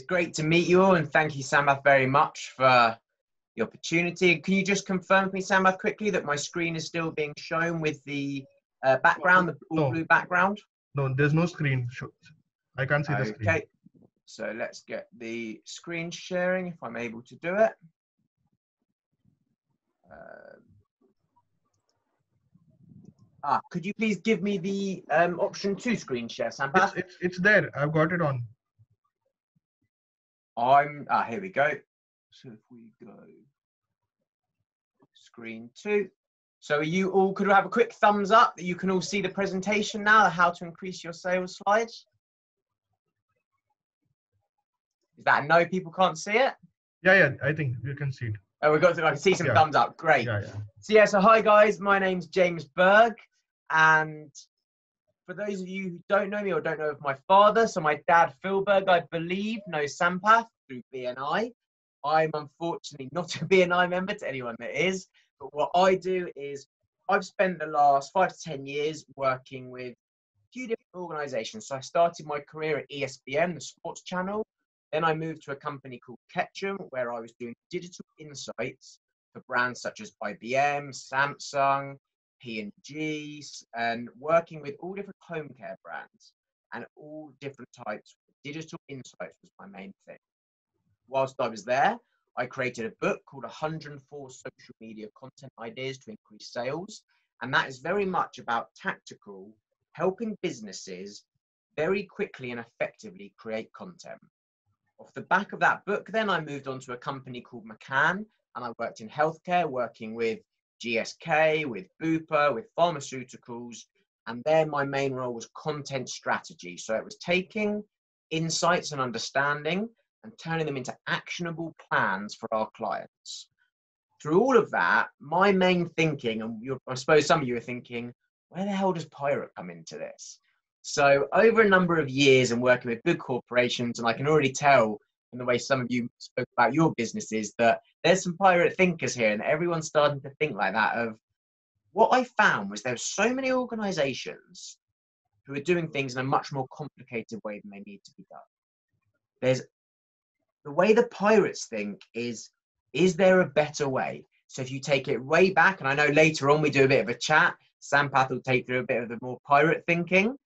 It's great to meet you all, and thank you, Sampath, very much for the opportunity. Can you just confirm for me, Sampath, quickly that my screen is still being shown with the uh, background, the no. blue background? No, there's no screen. I can't see the screen. Okay, so let's get the screen sharing if I'm able to do it. Uh, ah, could you please give me the um, option to screen share, Sampath? It's, it's, it's there. I've got it on. I'm, ah, here we go. So if we go screen two. So you all, could have a quick thumbs up that you can all see the presentation now, how to increase your sales slides? Is that no, people can't see it? Yeah, yeah, I think you can see it. Oh, we've got to, I can see some Yeah. thumbs up, great. Yeah, yeah. So yeah, so hi guys, my name's James Berg, and for those of you who don't know me or don't know of my father, so my dad Phil Berg, I believe, knows Sampath through BNI. I'm unfortunately not a BNI member to anyone that is, but what I do is I've spent the last five to ten years working with a few different organisations. So I started my career at ESPN, the sports channel. Then I moved to a company called Ketchum, where I was doing digital insights for brands such as IBM, Samsung, P&G, and working with all different home care brands and all different types. Of digital insights was my main thing. Whilst I was there, I created a book called 104 Social Media Content Ideas to Increase Sales. And that is very much about tactical, helping businesses very quickly and effectively create content. Off the back of that book, then I moved on to a company called McCann and I worked in healthcare, working with GSK, with Bupa, with pharmaceuticals. And there, my main role was content strategy. So it was taking insights and understanding and turning them into actionable plans for our clients. Through all of that, my main thinking, and I suppose some of you are thinking, where the hell does Pirate come into this? So, over a number of years and working with big corporations, and I can already tell from the way some of you spoke about your businesses that there's some pirate thinkers here, and everyone's starting to think like that. Of what I found was there's so many organizations who are doing things in a much more complicated way than they need to be done. There's the way the pirates think is is there a better way? So if you take it way back, and I know later on we do a bit of a chat, Sampath will take through a bit of the more pirate thinking.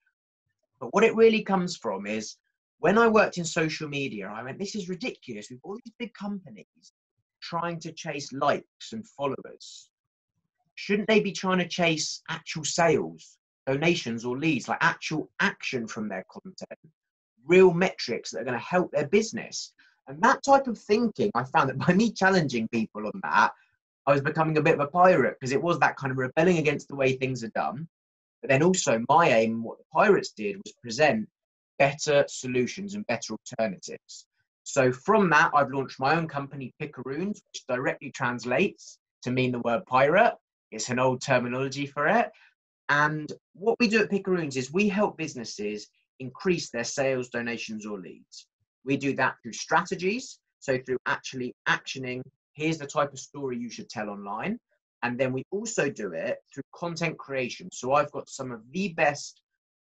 But what it really comes from is when I worked in social media, I went, this is ridiculous. We've all these big companies trying to chase likes and followers. Shouldn't they be trying to chase actual sales, donations, or leads, like actual action from their content, real metrics that are going to help their business? And that type of thinking, I found that by me challenging people on that, I was becoming a bit of a pirate because it was that kind of rebelling against the way things are done. But then also, my aim, what the pirates did, was present better solutions and better alternatives. So from that, I've launched my own company, Picaroons, which directly translates to mean the word pirate. It's an old terminology for it. And what we do at Picaroons is we help businesses increase their sales, donations, or leads. We do that through strategies, so through actually actioning. Here's the type of story you should tell online. And then we also do it through content creation. So I've got some of the best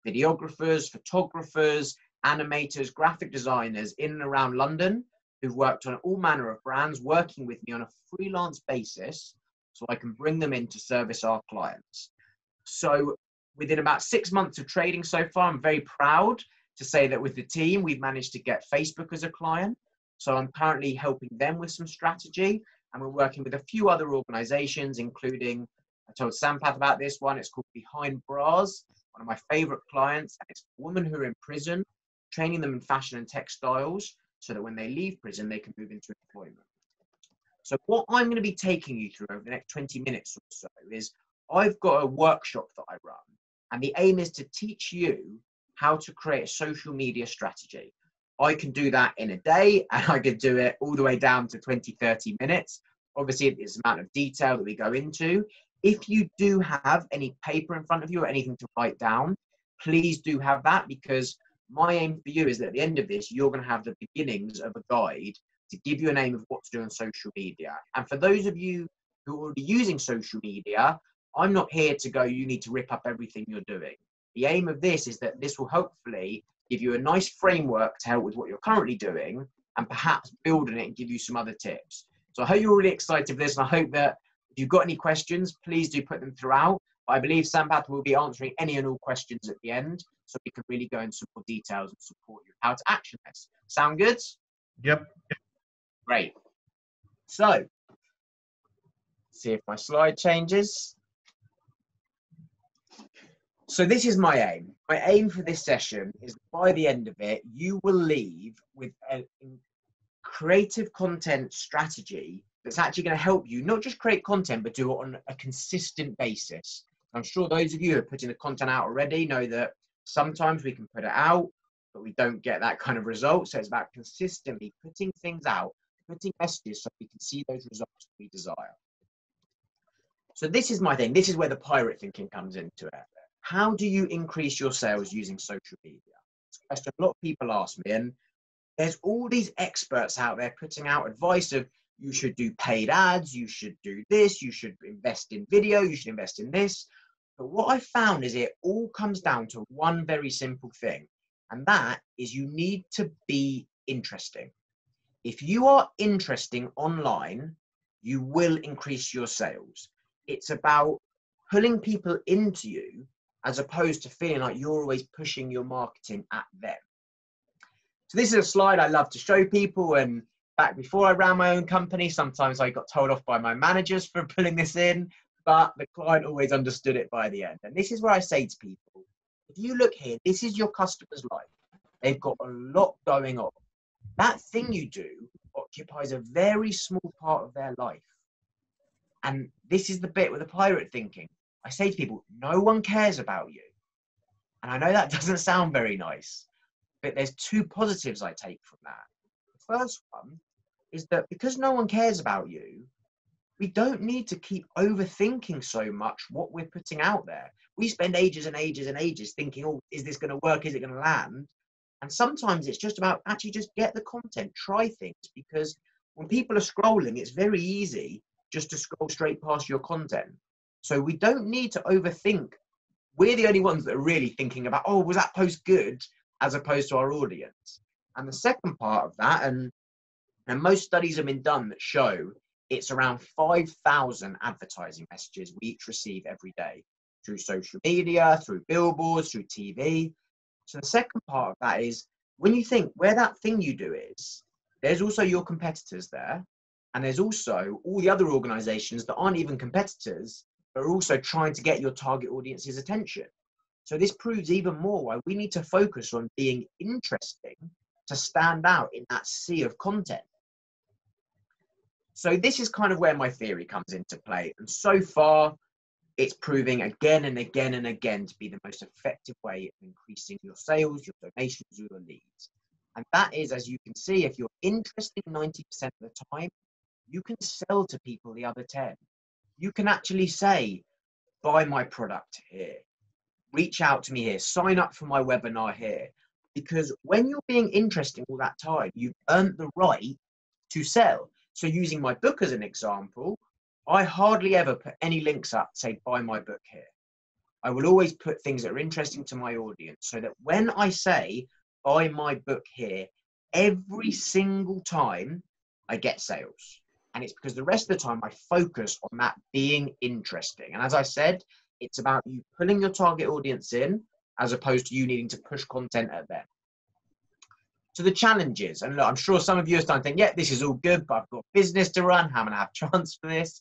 videographers, photographers, animators, graphic designers in and around London who've worked on all manner of brands, working with me on a freelance basis so I can bring them in to service our clients. So within about six months of trading so far, I'm very proud to say that with the team, we've managed to get Facebook as a client. So I'm currently helping them with some strategy. And we're working with a few other organizations, including, I told Sampath about this one, it's called BehindBras, one of my favorite clients. And it's women who are in prison, training them in fashion and textiles so that when they leave prison, they can move into employment. So what I'm going to be taking you through over the next 20 minutes or so is I've got a workshop that I run, and the aim is to teach you how to create a social media strategy. I can do that in a day, and I could do it all the way down to 20, 30 minutes. Obviously, there's an amount of detail that we go into. If you do have any paper in front of you or anything to write down, please do have that because my aim for you is that at the end of this, you're going to have the beginnings of a guide to give you a name of what to do on social media. And for those of you who are already using social media, I'm not here to go, you need to rip up everything you're doing. The aim of this is that this will hopefully give you a nice framework to help with what you're currently doing, and perhaps build on it and give you some other tips. So I hope you're really excited for this, and I hope that you've got any questions, please do put them throughout. I believe Sampath will be answering any and all questions at the end, so we can really go into more details and support you how to action this. Sound good? Yep. Great. So, see if my slide changes. So this is my aim. My aim for this session is by the end of it, you will leave with a creative content strategy that's actually going to help you not just create content, but do it on a consistent basis. I'm sure those of you who are putting the content out already know that sometimes we can put it out, but we don't get that kind of result. So it's about consistently putting things out, putting messages so we can see those results we desire. So this is my thing. This is where the pirate thinking comes into it. How do you increase your sales using social media? It's a question a lot of people ask me, and there's all these experts out there putting out advice of you should do paid ads, you should do this, you should invest in video, you should invest in this. But what I found is it all comes down to one very simple thing, and that is you need to be interesting. If you are interesting online, you will increase your sales. It's about pulling people into you as opposed to feeling like you're always pushing your marketing at them. So this is a slide I love to show people and back before I ran my own company, sometimes I got told off by my managers for pulling this in, but the client always understood it by the end. And this is where I say to people, if you look here, this is your customer's life. They've got a lot going on. That thing you do occupies a very small part of their life. And this is the bit with the pirate thinking. I say to people, no one cares about you. And I know that doesn't sound very nice, but there's two positives I take from that. The first one is that because no one cares about you, we don't need to keep overthinking so much what we're putting out there. We spend ages and ages and ages thinking, oh, is this going to work? Is it going to land? And sometimes it's just about actually just get the content, try things, because when people are scrolling, it's very easy just to scroll straight past your content. So we don't need to overthink. We're the only ones that are really thinking about, oh, was that post good, as opposed to our audience. And the second part of that, and and most studies have been done that show it's around 5,000 advertising messages we each receive every day through social media, through billboards, through TV. So the second part of that is when you think where that thing you do is, there's also your competitors there. And there's also all the other organizations that aren't even competitors, but are also trying to get your target audience's attention. So this proves even more why we need to focus on being interesting to stand out in that sea of content. So this is kind of where my theory comes into play. And so far, it's proving again and again and again to be the most effective way of increasing your sales, your donations, your leads. And that is, as you can see, if you're interested 90% of the time, you can sell to people the other 10. You can actually say, buy my product here, reach out to me here, sign up for my webinar here. Because when you're being interesting all that time, you've earned the right to sell. So using my book as an example, I hardly ever put any links up, say, buy my book here. I will always put things that are interesting to my audience so that when I say, buy my book here, every single time I get sales. And it's because the rest of the time I focus on that being interesting. And as I said, it's about you pulling your target audience in as opposed to you needing to push content at them to the challenges. And look, I'm sure some of you are starting to think, yeah, this is all good, but I've got business to run. How am I have chance for this?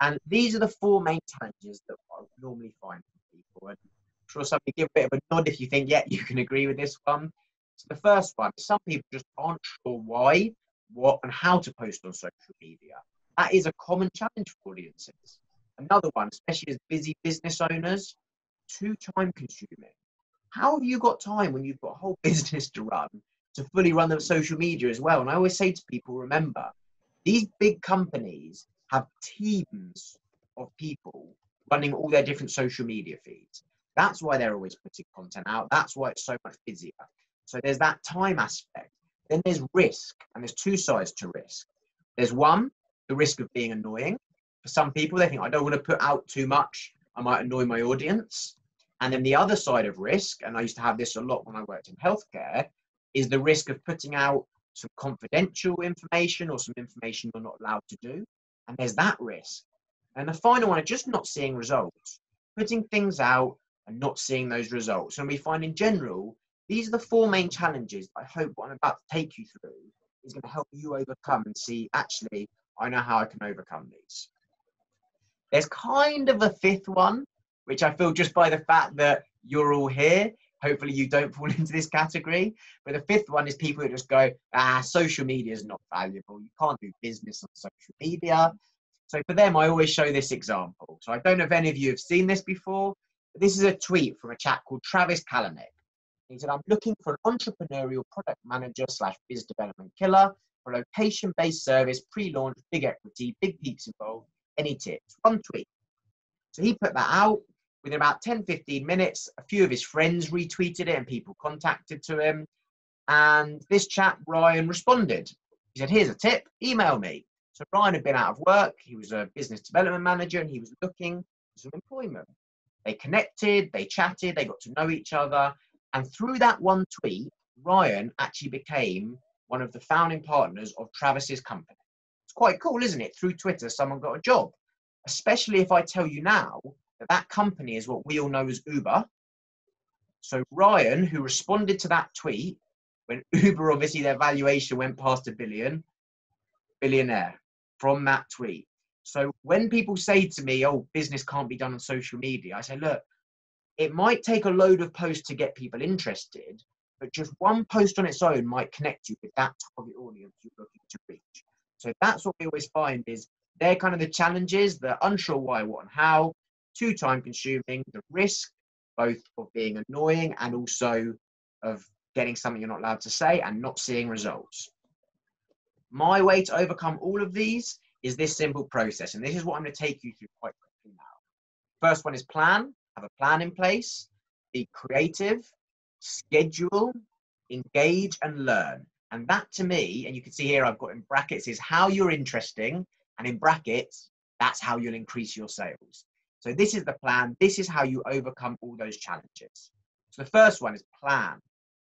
And these are the four main challenges that I normally find for people. And I'm sure some of you give a bit of a nod if you think, yeah, you can agree with this one. So the first one, some people just aren't sure why, what, and how to post on social media. That is a common challenge for audiences. Another one, especially as busy business owners, too time consuming. How have you got time when you've got a whole business to run to fully run the social media as well. And I always say to people, remember, these big companies have teams of people running all their different social media feeds. That's why they're always putting content out. That's why it's so much busier. So there's that time aspect. Then there's risk, and there's two sides to risk. There's one, the risk of being annoying. For some people, they think, I don't want to put out too much. I might annoy my audience. And then the other side of risk, and I used to have this a lot when I worked in healthcare, is the risk of putting out some confidential information or some information you're not allowed to do. And there's that risk. And the final one is just not seeing results, putting things out and not seeing those results. And we find in general, these are the four main challenges I hope what I'm about to take you through is going to help you overcome and see actually, I know how I can overcome these. There's kind of a fifth one, which I feel just by the fact that you're all here, hopefully you don't fall into this category. But the fifth one is people who just go, ah, social media is not valuable. You can't do business on social media. So for them, I always show this example. So I don't know if any of you have seen this before, but this is a tweet from a chap called Travis Kalanick. He said, I'm looking for an entrepreneurial product manager slash biz development killer for a location-based service, pre-launch, big equity, big peaks involved. Any tips? One tweet. So he put that out. Within about 10, 15 minutes, a few of his friends retweeted it and people contacted to him. And this chap, Ryan, responded. He said, Here's a tip, email me. So Ryan had been out of work. He was a business development manager and he was looking for some employment. They connected, they chatted, they got to know each other. And through that one tweet, Ryan actually became one of the founding partners of Travis's company. It's quite cool, isn't it? Through Twitter, someone got a job. Especially if I tell you now that company is what we all know as Uber. So Ryan, who responded to that tweet when Uber, obviously their valuation went past a billion, billionaire from that tweet. So when people say to me, "Oh, business can't be done on social media," I say, "Look, it might take a load of posts to get people interested, but just one post on its own might connect you with that target audience you're looking to reach. So that's what we always find is they're kind of the challenges, the unsure why, what, and how, too time consuming, the risk both of being annoying and also of getting something you're not allowed to say and not seeing results. My way to overcome all of these is this simple process, and this is what I'm going to take you through quite quickly now. First one is plan have a plan in place, be creative, schedule, engage, and learn. And that to me, and you can see here I've got in brackets, is how you're interesting. And in brackets, that's how you'll increase your sales. So this is the plan. This is how you overcome all those challenges. So the first one is plan.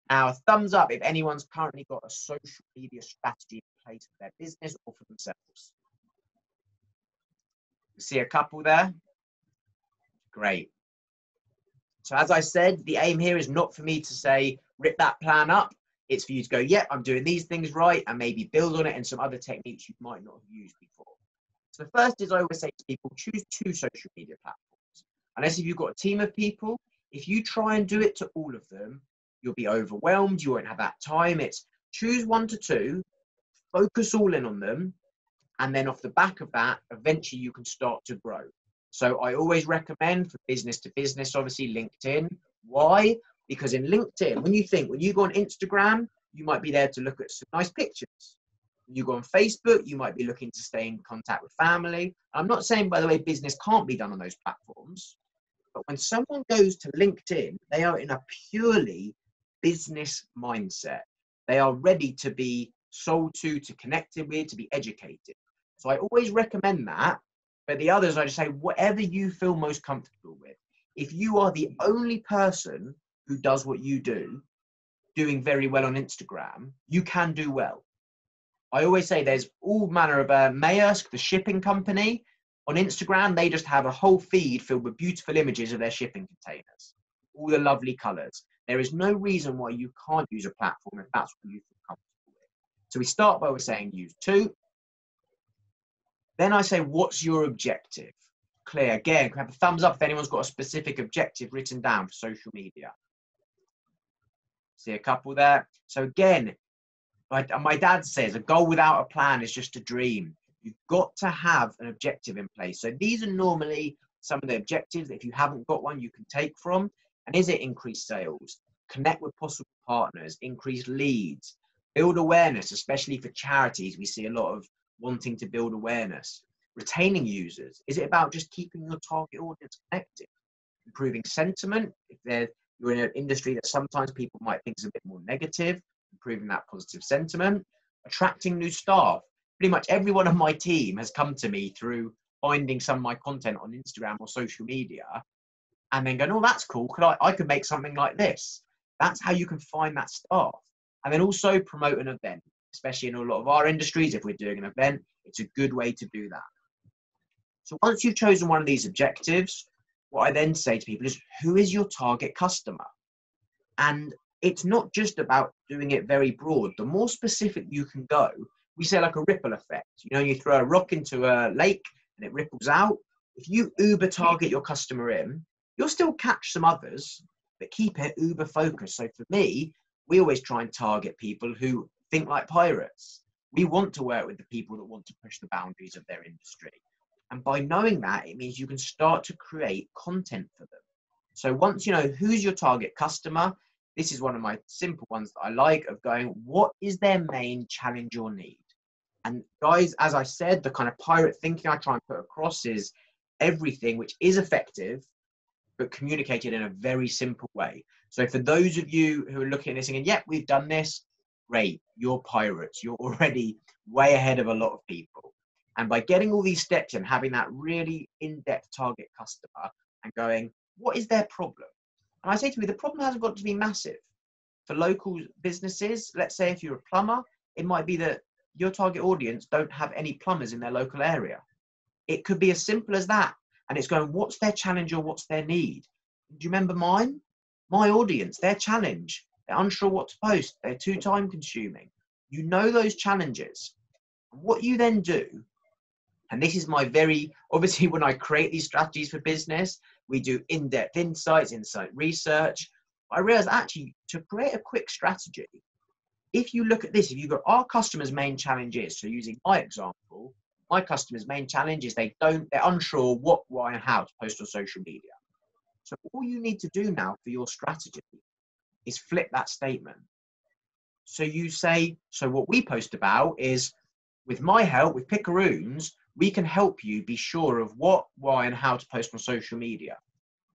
Now, thumbs up if anyone's currently got a social media strategy in place for their business or for themselves. You see a couple there? Great. So as I said, the aim here is not for me to say, rip that plan up. It's for you to go, yeah, I'm doing these things right and maybe build on it and some other techniques you might not have used before. So the first is I always say to people, choose two social media platforms. Unless if you've got a team of people, if you try and do it to all of them, you'll be overwhelmed. You won't have that time. It's choose one to two, focus all in on them. And then off the back of that, eventually you can start to grow. So I always recommend for business to business, obviously LinkedIn. Why? Because in LinkedIn, when you think, when you go on Instagram, you might be there to look at some nice pictures. You go on Facebook, you might be looking to stay in contact with family. I'm not saying, by the way, business can't be done on those platforms. But when someone goes to LinkedIn, they are in a purely business mindset. They are ready to be sold to, to connected with, to be educated. So I always recommend that but the others, I just say, whatever you feel most comfortable with. If you are the only person who does what you do, doing very well on Instagram, you can do well. I always say there's all manner of uh, Maersk, the shipping company, on Instagram, they just have a whole feed filled with beautiful images of their shipping containers, all the lovely colors. There is no reason why you can't use a platform if that's what you feel comfortable with. So we start by saying use two. Then I say, what's your objective? Clear. Again, have a thumbs up if anyone's got a specific objective written down for social media. See a couple there. So again, my, my dad says a goal without a plan is just a dream. You've got to have an objective in place. So these are normally some of the objectives if you haven't got one, you can take from. And is it increase sales? Connect with possible partners, increase leads, build awareness, especially for charities. We see a lot of wanting to build awareness, retaining users? Is it about just keeping your target audience connected, improving sentiment? If they're, you're in an industry that sometimes people might think is a bit more negative, improving that positive sentiment, attracting new staff. Pretty much everyone on my team has come to me through finding some of my content on Instagram or social media. and then going, oh, that's cool. Could I, I could make something like this. That's how you can find that staff. And then also promote an event, especially in a lot of our industries. If we're doing an event, it's a good way to do that. So once you've chosen one of these objectives, what I then say to people is, who is your target customer? And it's not just about doing it very broad. The more specific you can go, we say like a ripple effect. You know, you throw a rock into a lake and it ripples out. If you uber target your customer in, you'll still catch some others, but keep it uber focused. So for me, we always try and target people who think like pirates. We want to work with the people that want to push the boundaries of their industry. And by knowing that, it means you can start to create content for them. So once you know who's your target customer, this is one of my simple ones that I like of going, what is their main challenge or need? And guys, as I said, the kind of pirate thinking I try and put across is everything which is effective, but communicated in a very simple way. So for those of you who are looking at this and going, yep, we've done this, great, you're pirates. You're already way ahead of a lot of people. And by getting all these steps and having that really in-depth target customer and going, what is their problem? And I say to me, the problem hasn't got to be massive. For local businesses, let's say if you're a plumber, it might be that your target audience don't have any plumbers in their local area. It could be as simple as that. And it's going, what's their challenge or what's their need? Do you remember mine? My audience, their challenge. They're unsure what to post. They're too time consuming. You know those challenges. What you then do and this is my very, obviously, when I create these strategies for business, we do in depth insights, insight research. I realized actually to create a quick strategy, if you look at this, if you've got our customers' main challenge is, so using my example, my customers' main challenge is they don't, they're unsure what, why, and how to post on social media. So all you need to do now for your strategy is flip that statement. So you say, so what we post about is with my help, with Picaroons, we can help you be sure of what, why, and how to post on social media.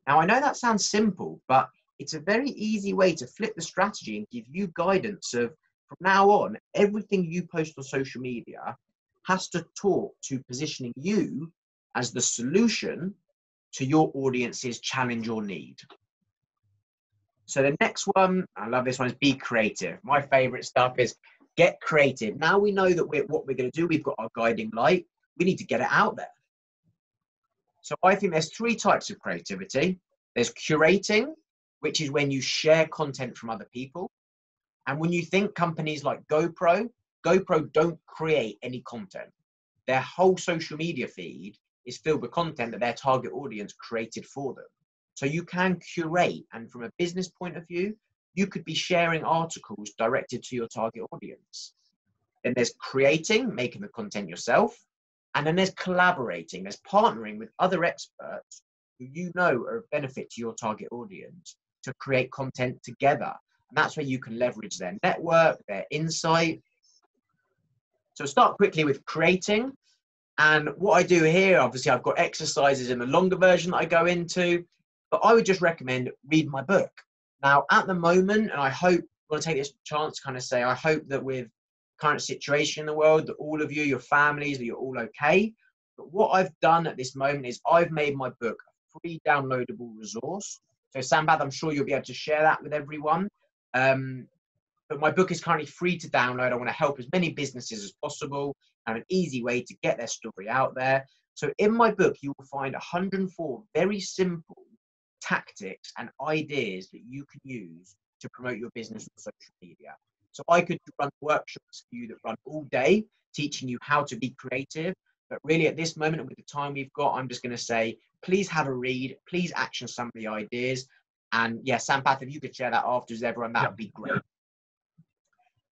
Now, I know that sounds simple, but it's a very easy way to flip the strategy and give you guidance of from now on, everything you post on social media has to talk to positioning you as the solution to your audience's challenge or need. So the next one, I love this one, is be creative. My favorite stuff is get creative. Now we know that we're, what we're going to do, we've got our guiding light we need to get it out there. So I think there's three types of creativity. There's curating, which is when you share content from other people. And when you think companies like GoPro, GoPro don't create any content. Their whole social media feed is filled with content that their target audience created for them. So you can curate, and from a business point of view, you could be sharing articles directed to your target audience. Then there's creating, making the content yourself. And then there's collaborating, there's partnering with other experts who you know are of benefit to your target audience to create content together. And that's where you can leverage their network, their insight. So start quickly with creating. And what I do here, obviously, I've got exercises in the longer version that I go into, but I would just recommend read my book. Now, at the moment, and I hope, I'm going to take this chance to kind of say, I hope that with current situation in the world, that all of you, your families, that you're all okay. But what I've done at this moment is I've made my book a free downloadable resource. So Sampath, I'm sure you'll be able to share that with everyone. Um, but my book is currently free to download. I want to help as many businesses as possible and an easy way to get their story out there. So in my book, you will find 104 very simple tactics and ideas that you can use to promote your business on social media. So I could run workshops for you that run all day, teaching you how to be creative. But really, at this moment, with the time we've got, I'm just going to say, please have a read, please action some of the ideas. And yeah, Sampath, if you could share that afterwards, everyone, that would be great.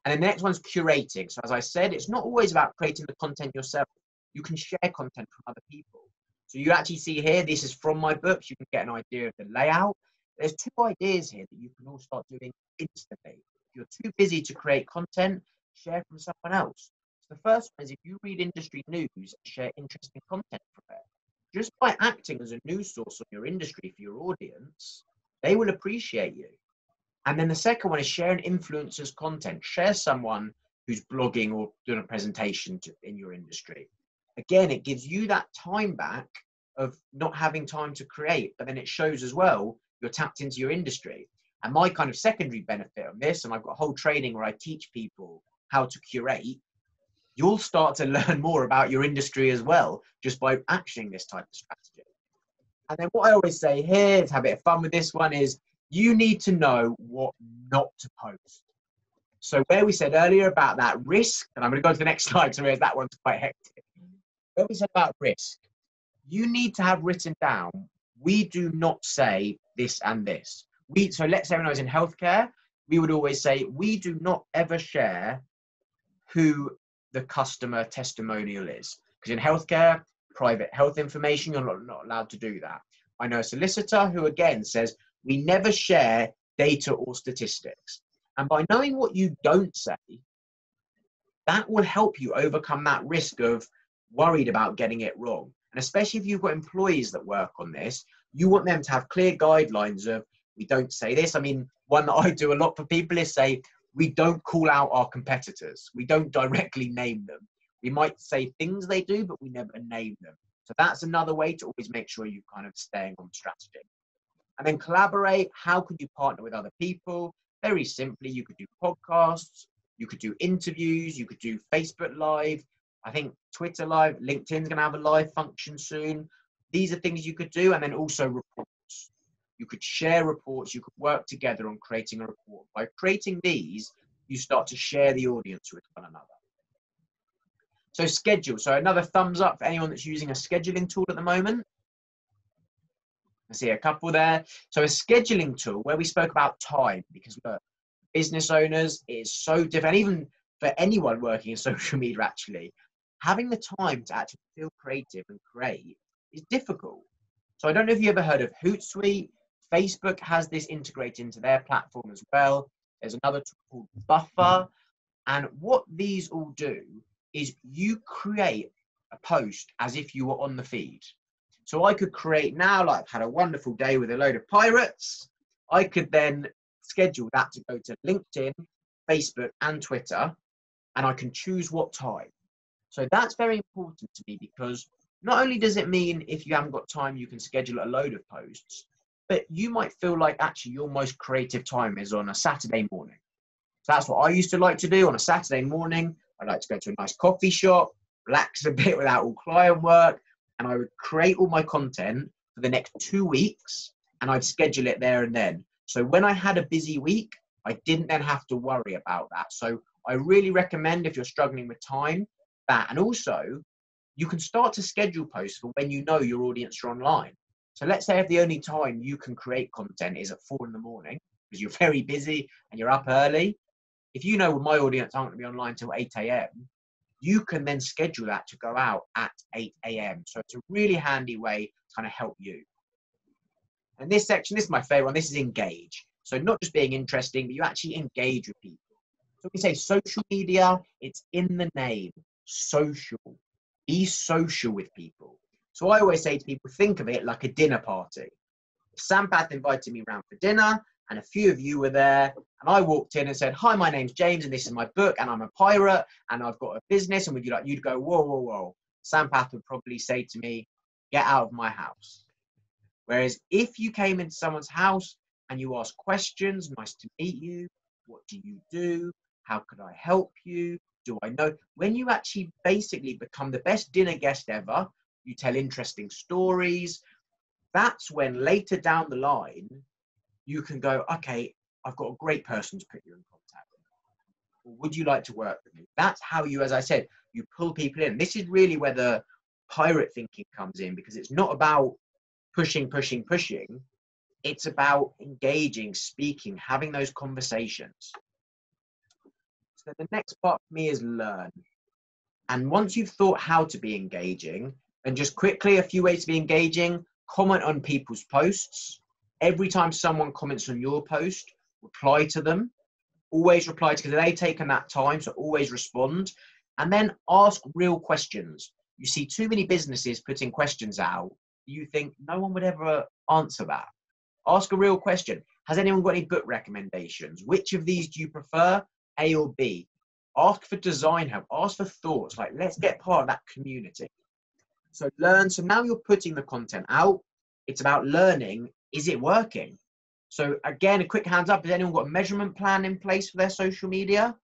And the next one's curating. So as I said, it's not always about creating the content yourself. You can share content from other people. So you actually see here, this is from my books. You can get an idea of the layout. There's two ideas here that you can all start doing instantly you're too busy to create content, share from someone else. So the first one is if you read industry news, share interesting content from it. Just by acting as a news source of your industry for your audience, they will appreciate you. And then the second one is sharing influencers' content. Share someone who's blogging or doing a presentation to, in your industry. Again, it gives you that time back of not having time to create, but then it shows as well you're tapped into your industry. And my kind of secondary benefit of this, and I've got a whole training where I teach people how to curate, you'll start to learn more about your industry as well just by actioning this type of strategy. And then what I always say here to have a bit of fun with this one is you need to know what not to post. So where we said earlier about that risk, and I'm going to go to the next slide, so that one's quite hectic. Where we said about risk, you need to have written down, we do not say this and this. We so let's say when I was in healthcare, we would always say we do not ever share who the customer testimonial is. Because in healthcare, private health information, you're not, not allowed to do that. I know a solicitor who again says we never share data or statistics. And by knowing what you don't say, that will help you overcome that risk of worried about getting it wrong. And especially if you've got employees that work on this, you want them to have clear guidelines of we don't say this. I mean, one that I do a lot for people is say we don't call out our competitors. We don't directly name them. We might say things they do, but we never name them. So that's another way to always make sure you're kind of staying on strategy. And then collaborate. How could you partner with other people? Very simply, you could do podcasts, you could do interviews, you could do Facebook Live. I think Twitter Live, LinkedIn's going to have a live function soon. These are things you could do, and then also reports. You could share reports, you could work together on creating a report. By creating these, you start to share the audience with one another. So schedule. So another thumbs up for anyone that's using a scheduling tool at the moment. I see a couple there. So a scheduling tool where we spoke about time because look, business owners is so different. Even for anyone working in social media, actually, having the time to actually feel creative and create is difficult. So I don't know if you ever heard of Hootsuite. Facebook has this integrated into their platform as well. There's another tool called Buffer. And what these all do is you create a post as if you were on the feed. So I could create now, like I've had a wonderful day with a load of pirates. I could then schedule that to go to LinkedIn, Facebook, and Twitter, and I can choose what time. So that's very important to me because not only does it mean if you haven't got time, you can schedule a load of posts, but you might feel like actually your most creative time is on a Saturday morning. So that's what I used to like to do on a Saturday morning. I'd like to go to a nice coffee shop, relax a bit without all client work, and I would create all my content for the next two weeks and I'd schedule it there and then. So when I had a busy week, I didn't then have to worry about that. So I really recommend if you're struggling with time, that. And also, you can start to schedule posts for when you know your audience are online. So let's say if the only time you can create content is at four in the morning because you're very busy and you're up early. If you know my audience aren't going to be online till 8 a.m., you can then schedule that to go out at 8 a.m. So it's a really handy way to kind of help you. And this section, this is my favorite one. This is engage. So not just being interesting, but you actually engage with people. So we say social media, it's in the name, social. Be social with people. So I always say to people, think of it like a dinner party. Sampath invited me round for dinner, and a few of you were there, and I walked in and said, "Hi, my name's James, and this is my book, and I'm a pirate, and I've got a business." And would you like? You'd go, "Whoa, whoa, whoa!" Sampath would probably say to me, "Get out of my house." Whereas if you came into someone's house and you ask questions, "Nice to meet you. What do you do? How could I help you? Do I know?" When you actually basically become the best dinner guest ever, you tell interesting stories. That's when later down the line, you can go, okay, I've got a great person to put you in contact with. Would you like to work with me? That's how you, as I said, you pull people in. This is really where the pirate thinking comes in because it's not about pushing, pushing, pushing. It's about engaging, speaking, having those conversations. So the next part for me is learn. And once you've thought how to be engaging, and just quickly a few ways to be engaging, comment on people's posts. Every time someone comments on your post, reply to them. Always reply to because they've taken that time, so always respond. And then ask real questions. You see too many businesses putting questions out. You think no one would ever answer that. Ask a real question. Has anyone got any book recommendations? Which of these do you prefer, A or B? Ask for design help. Ask for thoughts. Like, let's get part of that community. So learn. So now you're putting the content out. It's about learning. Is it working? So again, a quick hands up. Has anyone got a measurement plan in place for their social media?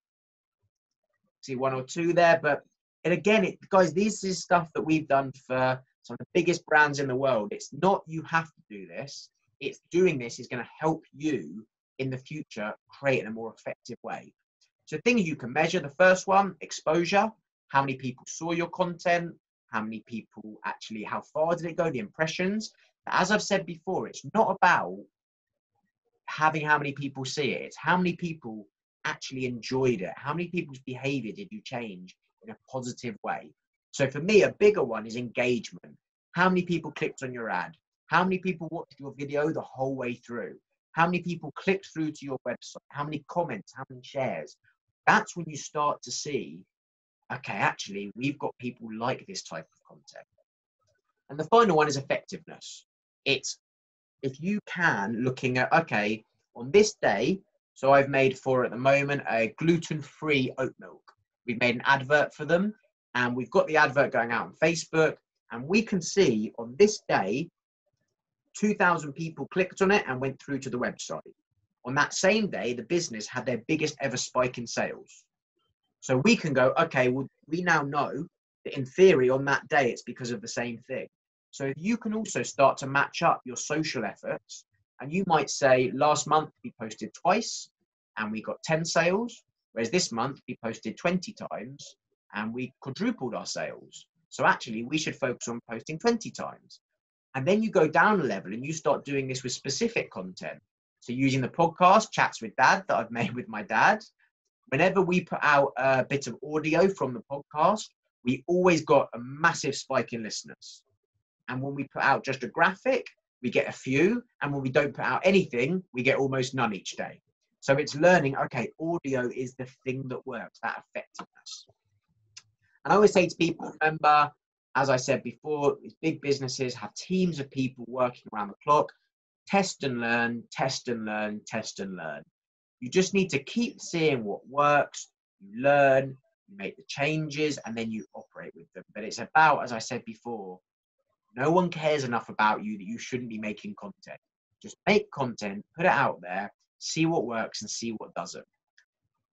See one or two there, but and again, it, guys, this is stuff that we've done for some of the biggest brands in the world. It's not you have to do this. It's doing this is going to help you in the future create in a more effective way. So things you can measure. The first one, exposure. How many people saw your content? How many people actually, how far did it go? The impressions. As I've said before, it's not about having how many people see it. It's how many people actually enjoyed it. How many people's behavior did you change in a positive way? So for me, a bigger one is engagement. How many people clicked on your ad? How many people watched your video the whole way through? How many people clicked through to your website? How many comments? How many shares? That's when you start to see, okay, actually, we've got people like this type of content. And the final one is effectiveness. It's if you can looking at, okay, on this day, so I've made for at the moment a gluten free oat milk. We've made an advert for them and we've got the advert going out on Facebook. And we can see on this day, 2,000 people clicked on it and went through to the website. On that same day, the business had their biggest ever spike in sales. So we can go, okay, well, we now know that in theory on that day, it's because of the same thing. So you can also start to match up your social efforts and you might say last month we posted twice and we got 10 sales, whereas this month we posted 20 times and we quadrupled our sales. So actually we should focus on posting 20 times. And then you go down a level and you start doing this with specific content. So using the podcast, Chats with Dad, that I've made with my dad. Whenever we put out a bit of audio from the podcast, we always got a massive spike in listeners. And when we put out just a graphic, we get a few. And when we don't put out anything, we get almost none each day. So it's learning, okay, audio is the thing that works, that effectiveness. And I always say to people, remember, as I said before, big businesses have teams of people working around the clock. Test and learn, test and learn, test and learn. You just need to keep seeing what works, you learn, you make the changes, and then you operate with them. But it's about, as I said before, no one cares enough about you that you shouldn't be making content. Just make content, put it out there, see what works and see what doesn't.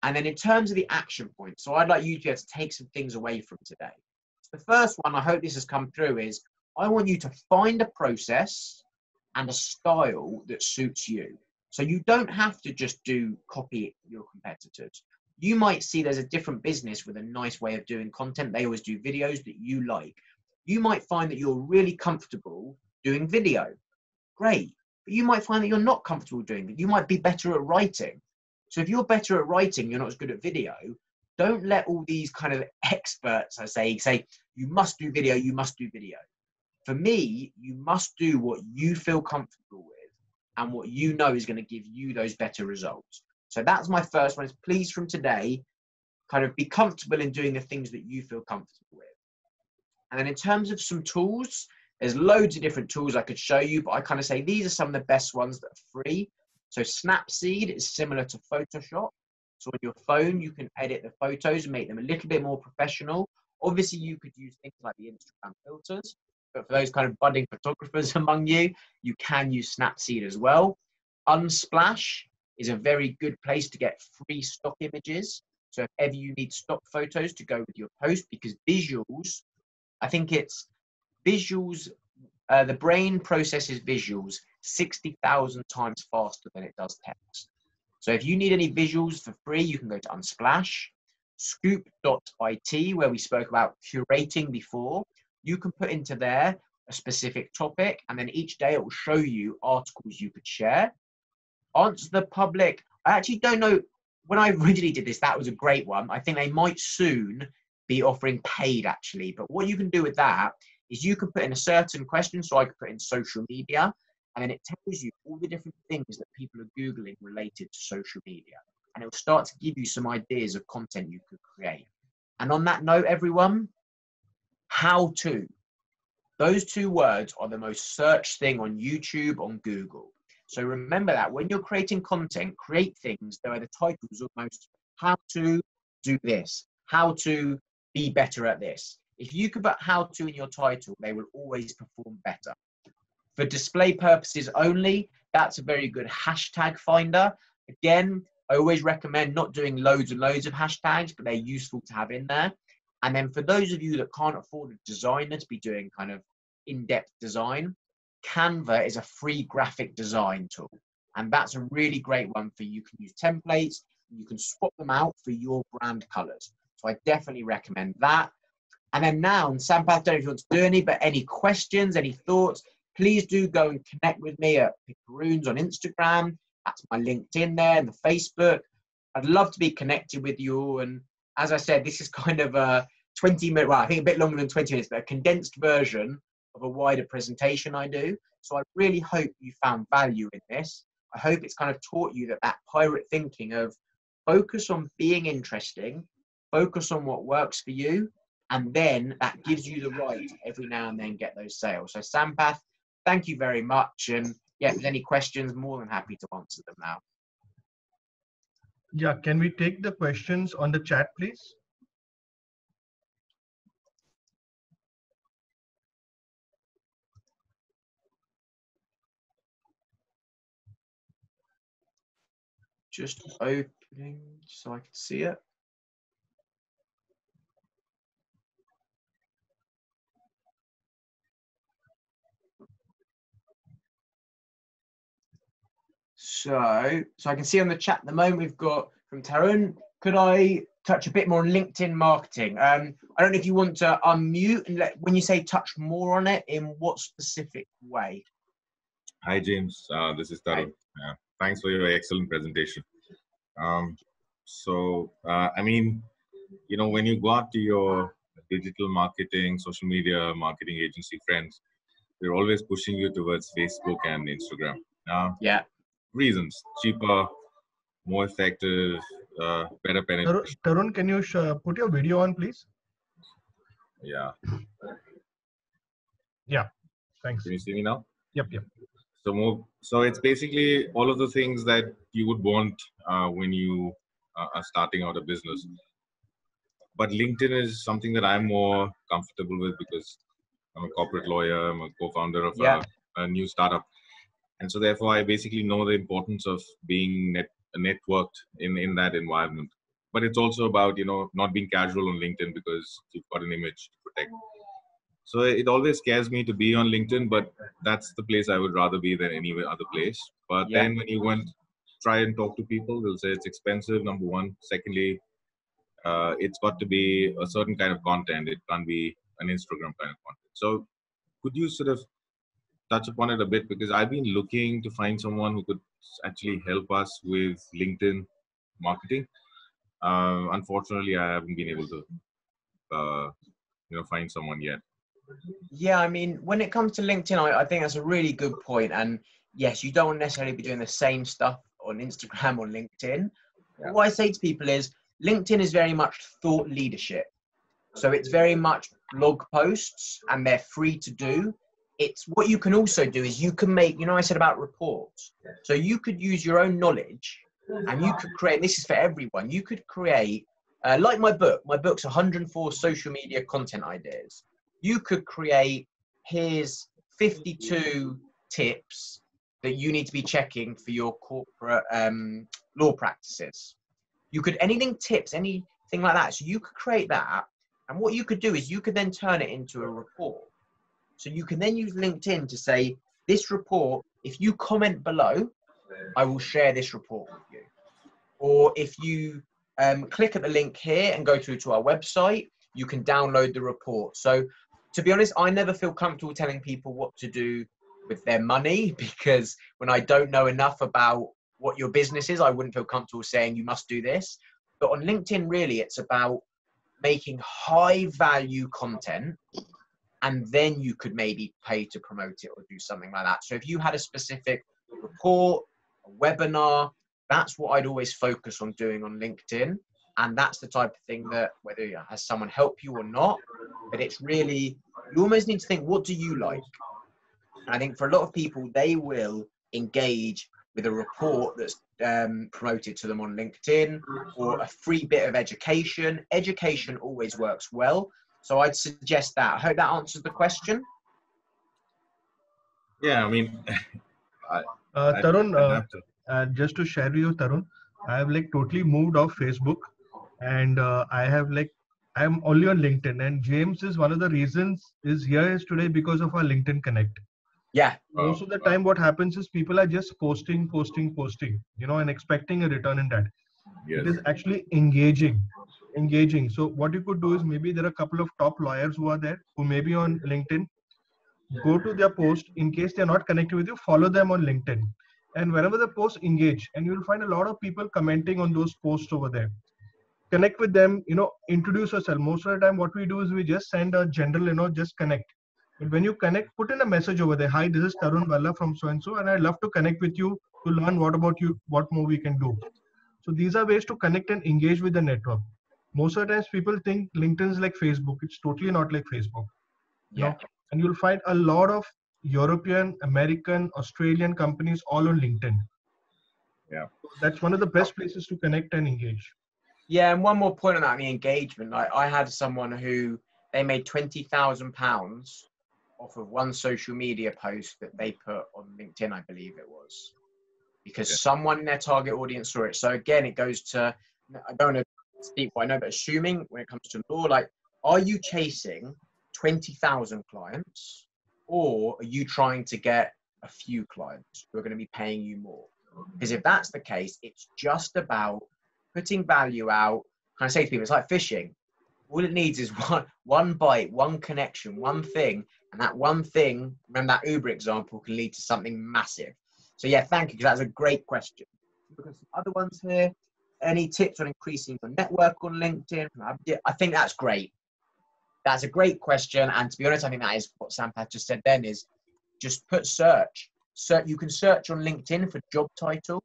And then in terms of the action points, so I'd like you to be able to take some things away from today. The first one, I hope this has come through, is I want you to find a process and a style that suits you. So you don't have to just do copy your competitors. You might see there's a different business with a nice way of doing content. They always do videos that you like. You might find that you're really comfortable doing video. Great. But you might find that you're not comfortable doing it. You might be better at writing. So if you're better at writing, you're not as good at video, don't let all these kind of experts, I say, say, you must do video, you must do video. For me, you must do what you feel comfortable with and what you know is going to give you those better results. So that's my first one is please from today, kind of be comfortable in doing the things that you feel comfortable with. And then in terms of some tools, there's loads of different tools I could show you, but I kind of say these are some of the best ones that are free. So Snapseed is similar to Photoshop. So on your phone, you can edit the photos and make them a little bit more professional. Obviously, you could use things like the Instagram filters, but for those kind of budding photographers among you, you can use Snapseed as well. Unsplash is a very good place to get free stock images. So if ever you need stock photos to go with your post, because visuals, I think it's visuals, uh, the brain processes visuals 60,000 times faster than it does text. So if you need any visuals for free, you can go to Unsplash, scoop.it, where we spoke about curating before. You can put into there a specific topic, and then each day it will show you articles you could share. Answer the public. I actually don't know. When I originally did this, that was a great one. I think they might soon be offering paid actually. But what you can do with that is you can put in a certain question. So I could put in social media, and then it tells you all the different things that people are Googling related to social media. And it will start to give you some ideas of content you could create. And on that note, everyone, how to. Those two words are the most searched thing on YouTube, on Google. So remember that when you're creating content, create things that are the titles almost how to do this, how to be better at this. If you can put how to in your title, they will always perform better. For display purposes only, that's a very good hashtag finder. Again, I always recommend not doing loads and loads of hashtags, but they're useful to have in there. And then for those of you that can't afford a designer to be doing kind of in-depth design, Canva is a free graphic design tool. And that's a really great one for you. Can use templates, you can swap them out for your brand colors. So I definitely recommend that. And then now, Sampath, don't know if you want to do any, but any questions, any thoughts, please do go and connect with me at Picaroons on Instagram. That's my LinkedIn there and the Facebook. I'd love to be connected with you. And as I said, this is kind of a 20 minute, well, I think a bit longer than 20 minutes, but a condensed version of a wider presentation I do. So I really hope you found value in this. I hope it's kind of taught you that that pirate thinking of focus on being interesting, focus on what works for you, and then that gives you the right every now and then get those sales. So Sampath, thank you very much. And yeah, if there's any questions, more than happy to answer them now. Yeah, can we take the questions on the chat, please? Just opening so I can see it. So, so I can see on the chat at the moment we've got from Tarun. Could I touch a bit more on LinkedIn marketing? Um, I don't know if you want to unmute and let when you say touch more on it, in what specific way? Hi James, uh, this is Tarun. Uh, thanks for your excellent presentation. Um, so, uh, I mean, you know, when you go out to your digital marketing, social media marketing agency friends, they're always pushing you towards Facebook and Instagram. Uh, yeah reasons. Cheaper more effective uh, better penetration. Tarun can you put your video on please? Yeah. Yeah. Thanks. Can you see me now? Yep yep. So more so it's basically all of the things that you would want uh, when you uh, are starting out a business. But linkedin is something that i'm more comfortable with because i'm a corporate lawyer i'm a co-founder of yeah. a, a new startup and so therefore i basically know the importance of being net, networked in in that environment. But it's also about you know not being casual on linkedin because you've got an image to protect. So it always scares me to be on linkedin but that's the place i would rather be than any other place. But yeah. then when you went try and talk to people they'll say it's expensive number one. Secondly uh, it's got to be a certain kind of content. It can't be an instagram kind of content. So could you sort of touch upon it a bit because I've been looking to find someone who could actually help us with LinkedIn marketing. Uh, unfortunately, I haven't been able to, uh, you know, find someone yet. Yeah, I mean, when it comes to LinkedIn, I, I think that's a really good point. And yes, you don't necessarily be doing the same stuff on Instagram or LinkedIn. Yeah. What I say to people is LinkedIn is very much thought leadership. So it's very much blog posts and they're free to do it's what you can also do is you can make you know i said about reports. So you could use your own knowledge and you could create this is for everyone you could create uh, like my book my book's 104 social media content ideas. You could create here's 52 tips that you need to be checking for your corporate um, law practices. You could anything tips anything like that. So you could create that and what you could do is you could then turn it into a report so you can then use LinkedIn to say, this report, if you comment below, I will share this report with you. Or if you um, click at the link here and go through to our website, you can download the report. So to be honest, I never feel comfortable telling people what to do with their money because when I don't know enough about what your business is, I wouldn't feel comfortable saying you must do this. But on LinkedIn, really, it's about making high value content and then you could maybe pay to promote it or do something like that. So if you had a specific report, a webinar, that's what I'd always focus on doing on LinkedIn. And that's the type of thing that whether has someone help you or not, but it's really you almost need to think, what do you like? And I think for a lot of people, they will engage with a report that's um, promoted to them on LinkedIn or a free bit of education. Education always works well So I'd suggest that. I hope that answers the question. Yeah, I mean, Uh, Tarun, I uh, uh, just to share with you, Tarun, I have like totally moved off Facebook, and uh, I have like I am only on LinkedIn. And James is one of the reasons is here is today because of our LinkedIn Connect. Yeah, Most of the time, what happens is people are just posting, posting, posting, you know, and expecting a return in that. yes. It is actually engaging, engaging. So what you could do is maybe there are a couple of top lawyers who are there who may be on LinkedIn. Go to their post in case they're not connected with you. Follow them on LinkedIn, and whenever the post engage, and you'll find a lot of people commenting on those posts over there. Connect with them. You know, introduce yourself. Most of the time, what we do is we just send a general, you know, just connect. But when you connect, put in a message over there. Hi, this is Tarun Balla from so and so, and I'd love to connect with you to learn what about you, what more we can do. So these are ways to connect and engage with the network. Most of the times people think LinkedIn is like Facebook. It's totally not like Facebook. yeah, And you'll find a lot of European, American, Australian companies all on LinkedIn. Yeah. That's one of the best places to connect and engage. yeah. And one more point on that, the engagement. Like I had someone who they made twenty thousand pounds off of one social media post that they put on LinkedIn, I believe it was, because Yeah. someone in their target audience saw it. So again, it goes to I don't want to speak what I know, but assuming when it comes to law, like, are you chasing twenty thousand clients, or are you trying to get a few clients who are going to be paying you more? Because if that's the case, it's just about putting value out. Can I say to people, it's like fishing. All it needs is one one bite, one connection, one thing, and that one thing. Remember that Uber example can lead to something massive. So yeah, thank you because that's a great question. At some other ones here. Any tips on increasing your network on LinkedIn? I think that's great. That's a great question, and to be honest, I think that is what Sampath just said. Then is just put search. So you can search on LinkedIn for job title.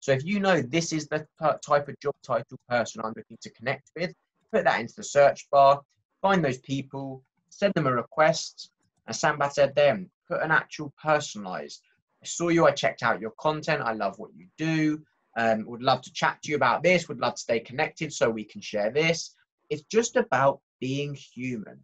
So if you know this is the type of job title person I'm looking to connect with, put that into the search bar, find those people, send them a request. As Sampath said then, put an actual personalized. I saw you, I checked out your content, I love what you do. Um, would love to chat to you about this, would love to stay connected so we can share this. It's just about being human.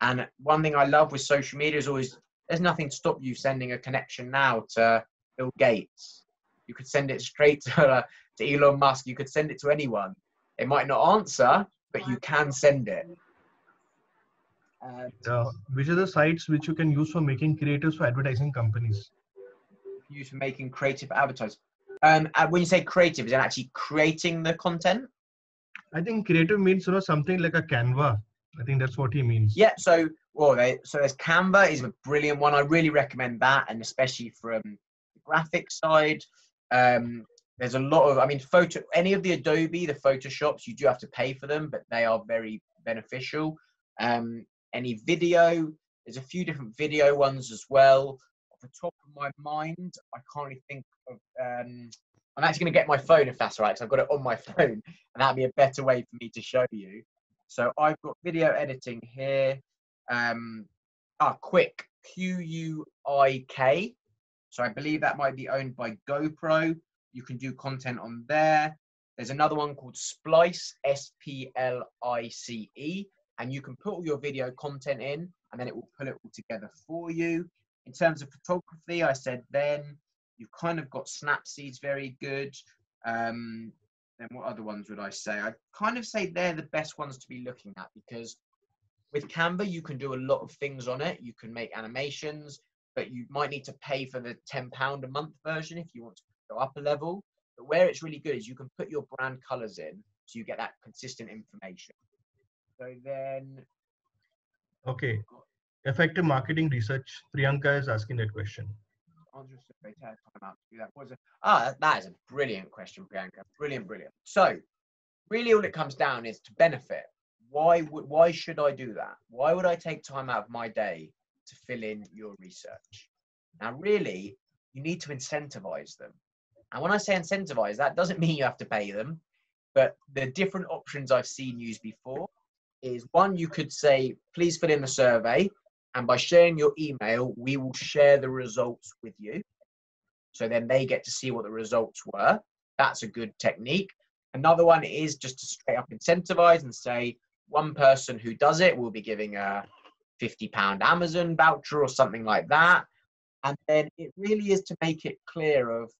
And one thing I love with social media is always there's nothing to stop you sending a connection now to Bill Gates. You could send it straight to, uh, to Elon Musk. You could send it to anyone. They might not answer, but you can send it. And Uh, which are the sites which you can use for making creatives for advertising companies? use for making creative advertising. Um, and when you say creative, is it actually creating the content? I think creative means you know something like a Canva. I think that's what he means. Yeah. So, well, they, so there's Canva is a brilliant one. I really recommend that, and especially from the graphic side. Um, there's a lot of, I mean, photo. Any of the Adobe, the Photoshops, you do have to pay for them, but they are very beneficial. Um, any video, there's a few different video ones as well. The top of my mind, I can't really think of. Um, I'm actually going to get my phone if that's right, because I've got it on my phone, and that'd be a better way for me to show you. So I've got video editing here. Um, ah, Quik, Q U I K. So I believe that might be owned by GoPro. You can do content on there. There's another one called Splice, S P L I C E, and you can put all your video content in, and then it will pull it all together for you. In terms of photography, I said then you've kind of got Snapseed's very good. Um, then what other ones would I say? I'd kind of say they're the best ones to be looking at because with Canva, you can do a lot of things on it. You can make animations, but you might need to pay for the £10 a month version if you want to go up a level. But where it's really good is you can put your brand colors in so you get that consistent information. So then, Okay. Effective marketing research. Priyanka is asking that question. survey, take time out to do that. It? Ah, that is a brilliant question, Priyanka. Brilliant, brilliant. So, really, all it comes down is to benefit. Why would why should I do that? Why would I take time out of my day to fill in your research? Now, really, you need to incentivize them. And when I say incentivize, that doesn't mean you have to pay them, but the different options I've seen used before is one, you could say, please fill in the survey, and by sharing your email, we will share the results with you. So then they get to see what the results were. That's a good technique. Another one is just to straight up incentivize and say, one person who does it will be giving a 50 pound Amazon voucher or something like that. And then it really is to make it clear of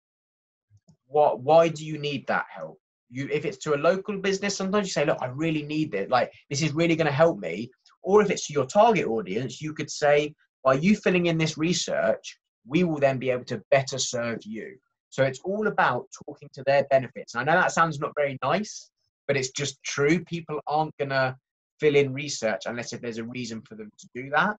what why do you need that help? You if it's to a local business, sometimes you say, look, I really need this, like this is really going to help me. Or if it's your target audience, you could say, by you filling in this research, we will then be able to better serve you. So it's all about talking to their benefits. And I know that sounds not very nice, but it's just true. People aren't going to fill in research unless if there's a reason for them to do that.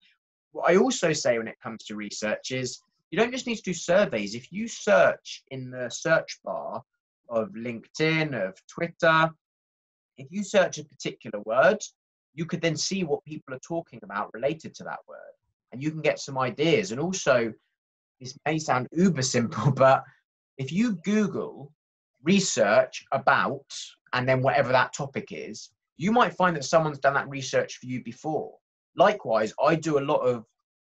What I also say when it comes to research is you don't just need to do surveys. If you search in the search bar of LinkedIn, of Twitter, if you search a particular word, you could then see what people are talking about related to that word. And you can get some ideas. And also, this may sound uber simple, but if you Google research about and then whatever that topic is, you might find that someone's done that research for you before. Likewise, I do a lot of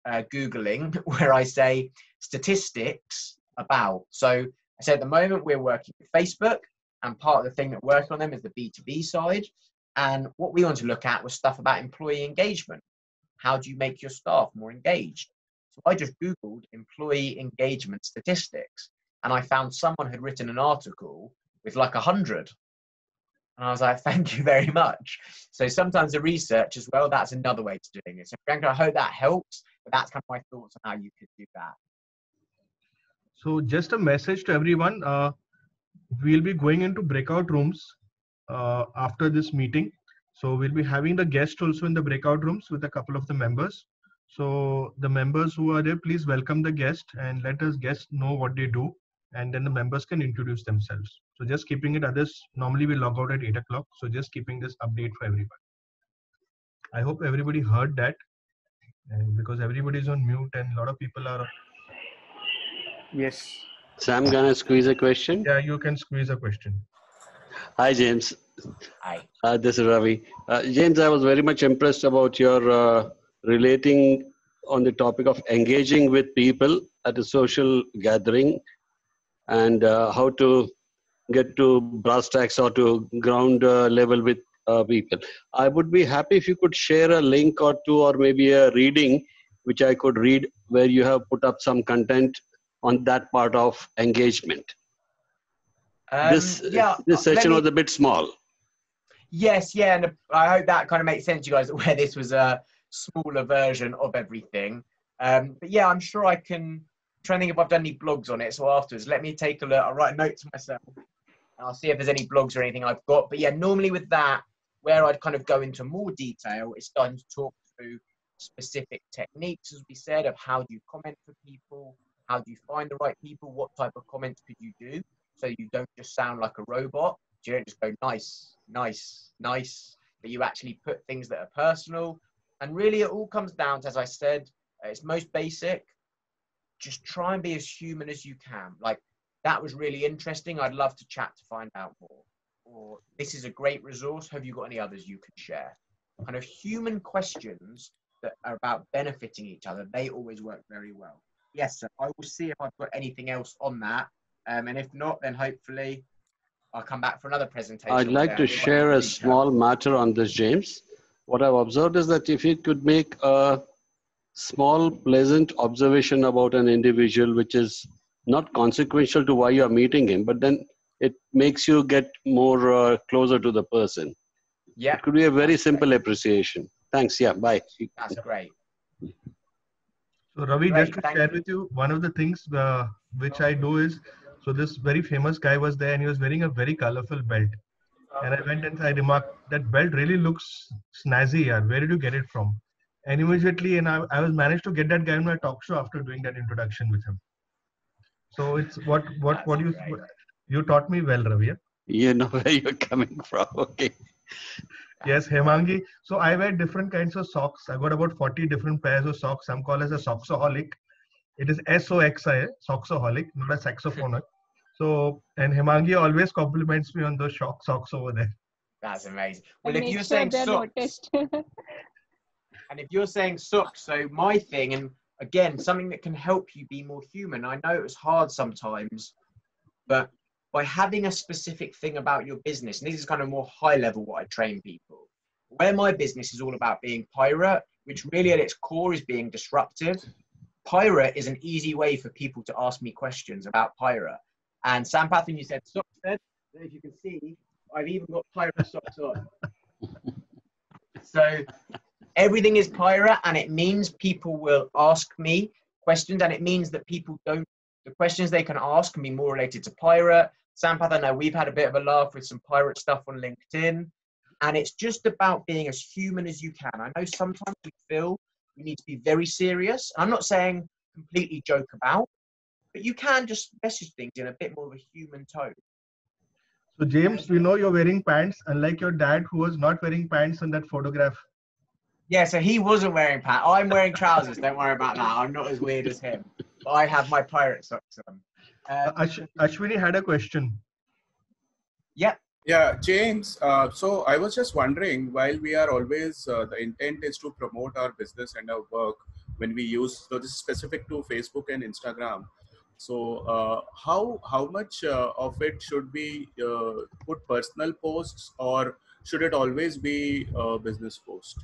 uh, Googling where I say statistics about. So I say at the moment we're working with Facebook, and part of the thing that working on them is the B2B side. And what we wanted to look at was stuff about employee engagement. How do you make your staff more engaged? So I just Googled employee engagement statistics and I found someone had written an article with like a hundred. And I was like, thank you very much. So sometimes the research as well, that's another way to doing it. So Priyanka, I hope that helps, but that's kind of my thoughts on how you could do that. So just a message to everyone. Uh, we'll be going into breakout rooms Uh, after this meeting. So we'll be having the guest also in the breakout rooms with a couple of the members. So the members who are there, please welcome the guest and let us guests know what they do and then the members can introduce themselves. So just keeping it others, normally we log out at 8 o'clock. So just keeping this update for everyone. I hope everybody heard that and because everybody is on mute and a lot of people are. Yes. Sam, gonna squeeze a question? Yeah, you can squeeze a question. Hi, James. Hi. Uh, this is Ravi. Uh, James, I was very much impressed about your uh, relating on the topic of engaging with people at a social gathering and uh, how to get to brass tacks or to ground uh, level with uh, people. I would be happy if you could share a link or two or maybe a reading which I could read where you have put up some content on that part of engagement. Um, this yeah, this let session me- was a bit small. Yes, yeah, and I hope that kind of makes sense, to you guys, where this was a smaller version of everything. Um, but yeah, I'm sure I can try and think if I've done any blogs on it. So afterwards, let me take a look. I'll write a note to myself. And I'll see if there's any blogs or anything I've got. But yeah, normally with that, where I'd kind of go into more detail, is starting to talk through specific techniques, as we said, of how do you comment for people, how do you find the right people, what type of comments could you do, so you don't just sound like a robot. You don't just go nice, nice, nice, but you actually put things that are personal. And really, it all comes down to, as I said, uh, it's most basic. Just try and be as human as you can. Like that was really interesting. I'd love to chat to find out more. Or this is a great resource. Have you got any others you can share? Kind of human questions that are about benefiting each other. They always work very well. Yes, sir. I will see if I've got anything else on that. Um, and if not, then hopefully I'll come back for another presentation. I'd like to share a small matter on this, James. What I've observed is that if you could make a small, pleasant observation about an individual, which is not consequential to why you're meeting him, but then it makes you get more uh, closer to the person. Yeah, It could be a very simple appreciation. Thanks. Yeah. Bye. that's great. So Ravi, Right, just to thank share you. with you, one of the things uh, which I do is, so this very famous guy was there and he was wearing a very colorful belt. And I went and I remarked, that belt really looks snazzy, yaar. where did you get it from? And immediately, and I, I was managed to get that guy on my talk show after doing that introduction with him. So it's what what what you That's great. you taught me well, Ravi. You know where you're coming from. Okay. Yes, Hemangi. So I wear different kinds of socks. I got about 40 different pairs of socks. Some call called as a soxaholic. It is S-O-X-I, soxaholic, not a saxophone. So, and Hemangi always compliments me on those shock socks over there. That's amazing. And Well, if you're sure saying they're socks, and if you're saying socks, so my thing, and again, something that can help you be more human. I know it was hard sometimes, but by having a specific thing about your business, and this is kind of more high level what I train people, Where my business is all about being pirate, which really at its core is being disruptive. Pirate is an easy way for people to ask me questions about pirate. And Sampath, when you said socks, then, I don't know if you can see, I've even got pirate socks on. so everything is pirate, and it means people will ask me questions, and it means that people don't. The questions they can ask can be more related to pirate. Sampath, I know we've had a bit of a laugh with some pirate stuff on LinkedIn, and it's just about being as human as you can. I know sometimes we feel we need to be very serious. I'm not saying completely joke about, but you can just message things in a bit more of a human tone. So James, we know you're wearing pants, unlike your dad who was not wearing pants in that photograph. Yeah, so he wasn't wearing pants. I'm wearing trousers. Don't worry about that. I'm not as weird as him. But I have my pirate socks on. Uh, Um, Ash- Ashwini had a question. yeah, Yeah, James. Uh, so I was just wondering, while we are always uh, the intent is to promote our business and our work when we use so this is specific to Facebook and Instagram. So uh, how how much uh, of it should be uh, put personal posts or should it always be a business post?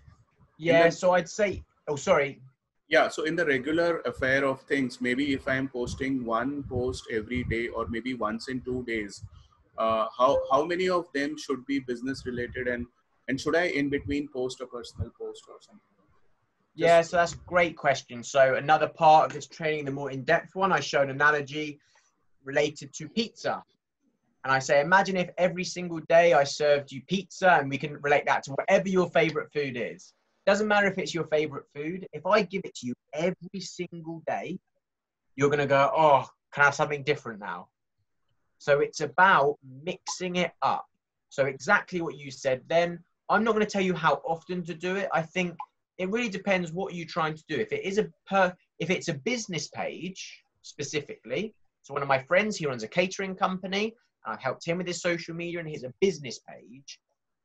yeah. then- So I'd say. Oh, sorry. Yeah, so in the regular affair of things, maybe if I'm posting one post every day or maybe once in two days, uh, how how many of them should be business related and and should I in between post a personal post or something? Yeah, so that's a great question. So another part of this training, the more in-depth one, I showed an analogy related to pizza. And I say, imagine if every single day I served you pizza and we can relate that to whatever your favorite food is. Doesn't matter if it's your favorite food. If I give it to you every single day, you're going to go, oh, can I have something different now? So it's about mixing it up. So exactly what you said then. I'm not going to tell you how often to do it. I think it really depends what you're trying to do. If it is a per, if it's a business page specifically, so one of my friends he runs a catering company, I've helped him with his social media, and he's a business page.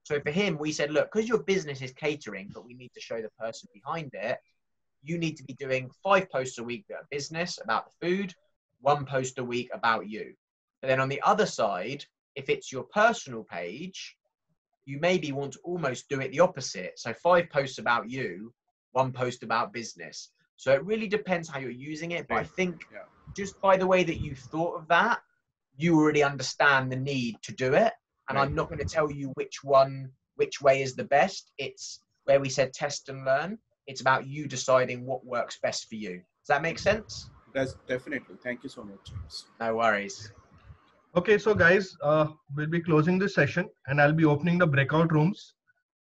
So for him, we said, look, because your business is catering, but we need to show the person behind it. You need to be doing five posts a week that are business about the food, one post a week about you. But then on the other side, if it's your personal page, you maybe want to almost do it the opposite. So five posts about you, one post about business. So it really depends how you're using it. But I think Yeah. just by the way that you thought of that, you already understand the need to do it. And I'm not going to tell you which one, which way is the best. It's where we said test and learn. It's about you deciding what works best for you. Does that make sense? That's definitely. Thank you so much, James. No worries. Okay, so guys, uh, we'll be closing this session and I'll be opening the breakout rooms.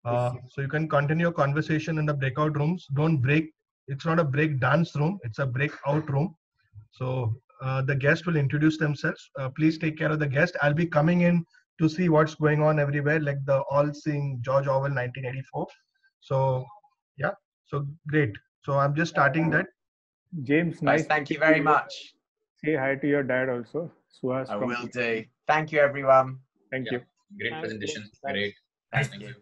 Uh, so you can continue your conversation in the breakout rooms. Don't break. It's not a break dance room. It's a breakout room. So uh, the guest will introduce themselves. Uh, please take care of the guest. I'll be coming in to see what's going on everywhere, like the all-seeing George Orwell 1984. So yeah, so great. So I'm just starting that. James, Nice. nice. Thank you very much. Say hi to your dad also. Suhas I will do. Thank you, everyone. Thank Yeah. you. Great Thanks, presentation. Great. Thank Thank you. you.